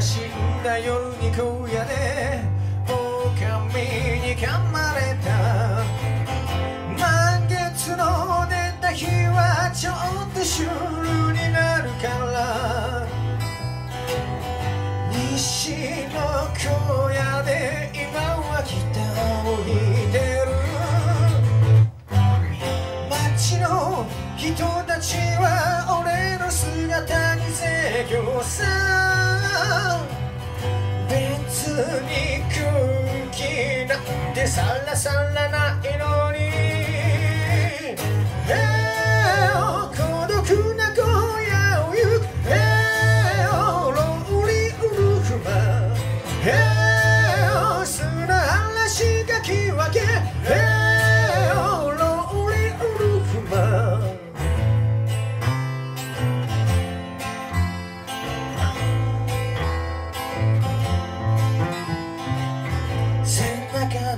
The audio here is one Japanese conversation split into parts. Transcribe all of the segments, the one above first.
死んだ夜に荒野で。狼に噛まれた。満月の出た日はちょっとシュールになるから。西の荒野で今は北を見てる。街の人たちは俺の姿に制御さ別に空気なんてさらさらないのに、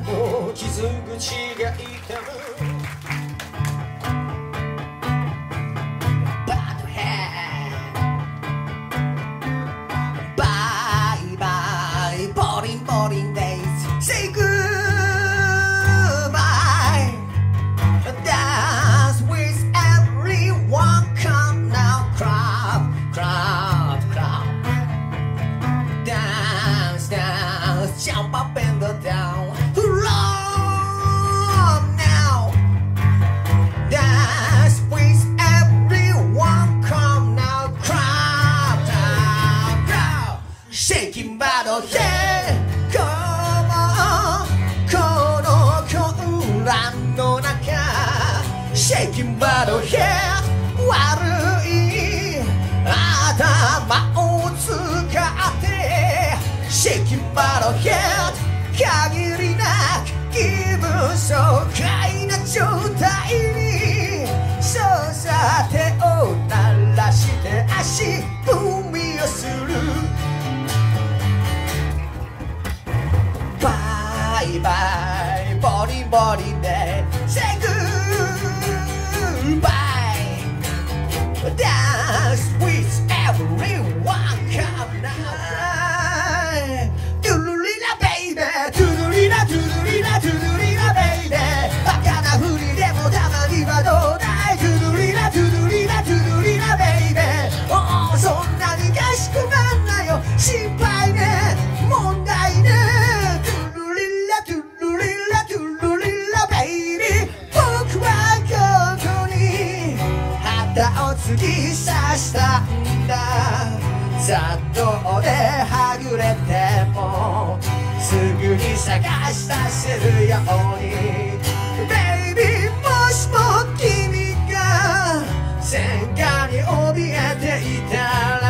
の傷口が痛むバッドヘッバイバイボリンボリンデイズ Say goodbye Dance with everyone Come now crowd crowd crowd Dance, dance, jump up and この混乱の中 Shaking by the head 悪い頭を使ってシェキンバのヘッ限りなく気分爽快な状態にそうさ手を鳴らして足。ボ雑踏ではぐれてもすぐに探し出せるように。Baby もしも君が戦火に怯えていたら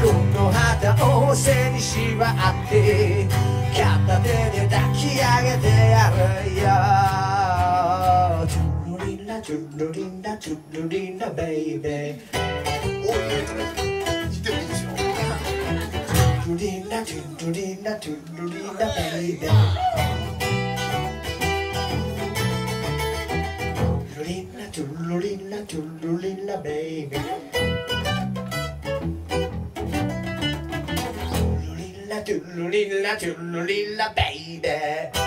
この旗を背に縛って片手で抱き上げてやるよ。トゥルリンラトゥルリンラトゥルリンラベイベートゥルリンラトゥルリンラトゥルリンラベイベート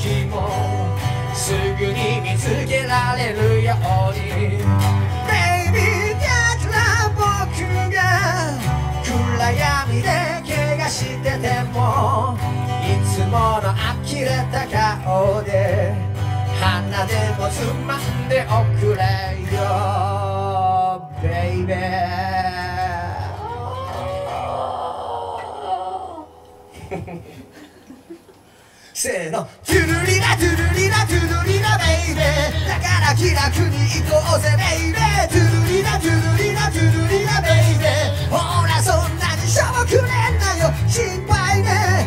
時もすぐに見つけられるように。Baby だから僕が暗闇で怪我しててもいつもの呆れた顔で鼻でもつまんでおくれよ Baby せーの。トゥルリラトゥルリラトゥルリラベイベー。だから気楽に行こうぜベイベー。トゥルリラトゥルリラトゥルリラベイベー。ほらそんなにしょぼくれんなよ。心配ね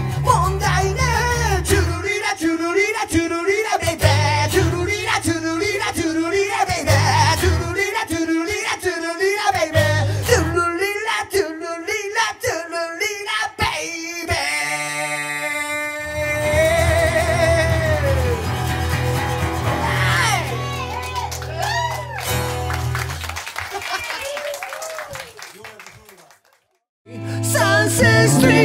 ancestry.